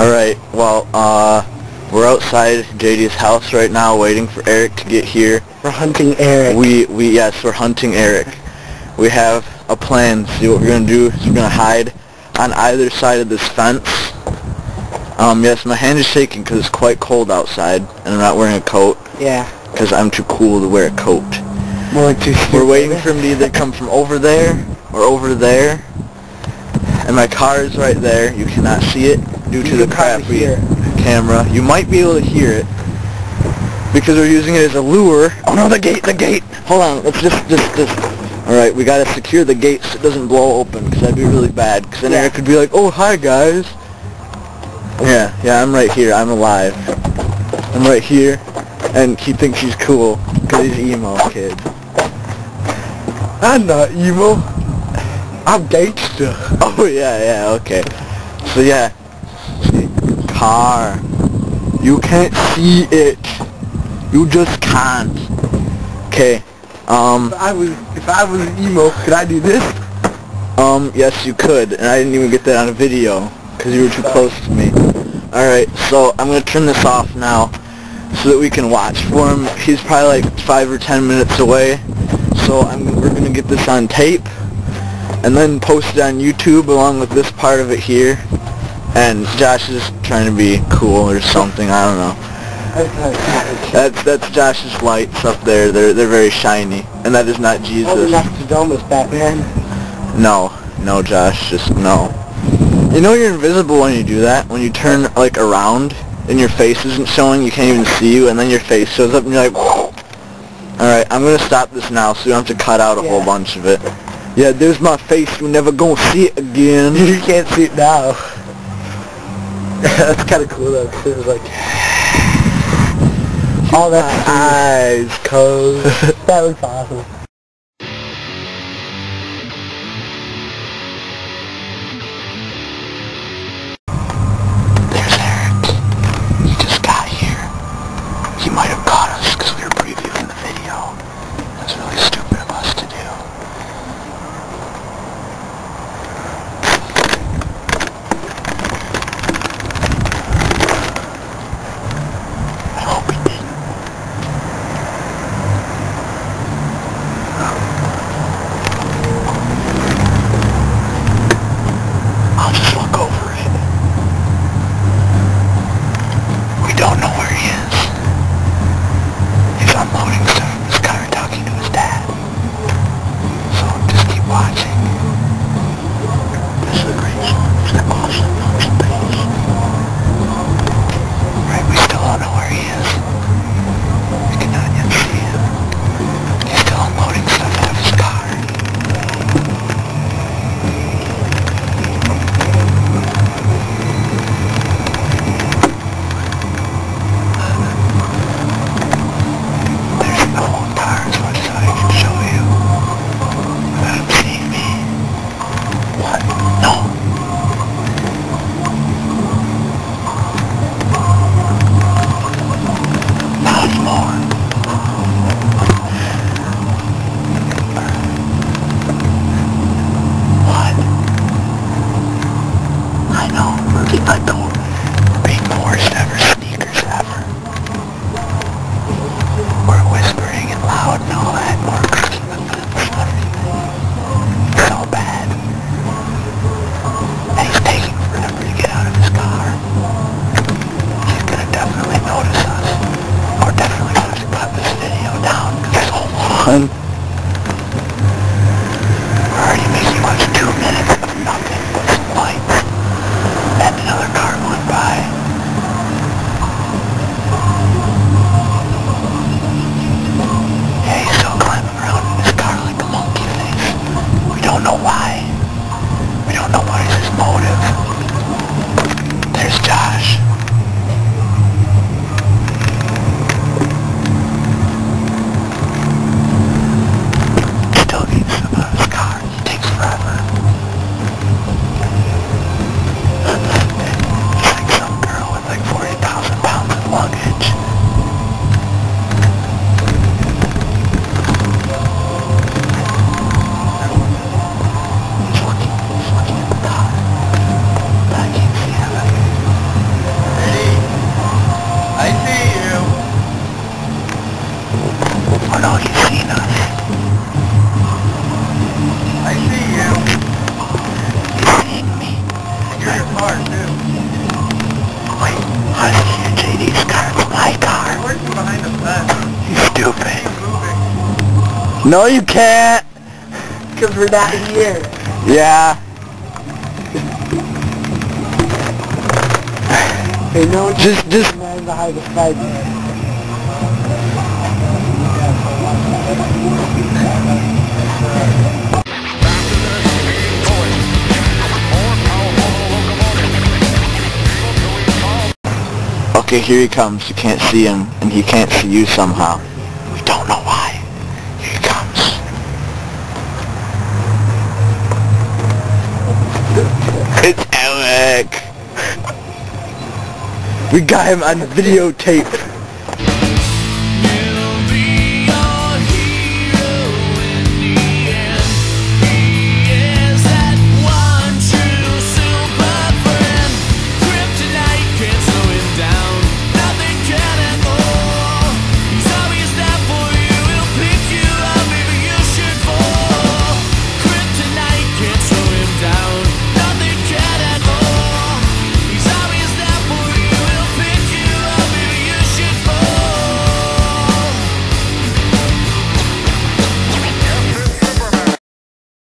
Alright, well, uh, we're outside JD's house right now waiting for Eric to get here. We're hunting Eric. We, we, yes, we're hunting Eric. We have a plan. See what we're going to do is we're going to hide on either side of this fence. Um, yes, my hand is shaking because it's quite cold outside and I'm not wearing a coat yeah. because I'm too cool to wear a coat. More too We're waiting for him to either come from over there or over there. And my car is right there. You cannot see it due to the crappy camera. You might be able to hear it because we're using it as a lure. Oh no, the gate, the gate. Hold on, let's just, just, just. All right, we gotta secure the gate so it doesn't blow open because that'd be really bad. Because then Yeah. Eric could be like, "Oh, hi guys." Yeah, yeah, I'm right here. I'm alive. I'm right here, and he thinks he's cool because he's emo kid. I'm not emo. I'm gangster. Oh yeah, yeah, okay. So yeah, car. You can't see it. You just can't. Okay. Um. If I was if I was emo, could I do this? Um. Yes, you could, and I didn't even get that on a video because you were too close to me. All right. So I'm gonna turn this off now so that we can watch for him. He's probably like five or ten minutes away. So I'm we're gonna get this on tape and then post it on YouTube along with this part of it here. And Josh is trying to be cool or something. I don't know. That's that's Josh's lights up there. They're they're very shiny, and that is not Oh, Jesus. Nostradamus, Batman. No, no, Josh, just no. You know you're invisible when you do that. When you turn like around and your face isn't showing, you can't even see you, and then your face shows up, and you're like, all right, I'm gonna stop this now, so you don't have to cut out a whole bunch of it. Yeah, there's my face. You're never gonna see it again. You can't see it now. That's kind of cool though, 'cause it was like, all that eyes, cuz. that looks awesome. We're, I don't. We're worst ever sneakers ever. We're whispering and loud and all that. We're and everything. So bad. And he's taking forever to get out of his car. He's gonna definitely notice us. Or definitely gonna cut this video down. Because hold on. Another No, you can't. Because we're not here. Yeah. Hey, no, Just, just. man behind the. Okay, here he comes. You can't see him, and he can't see you somehow. We don't know why. Here he comes. It's Alec. We got him on videotape.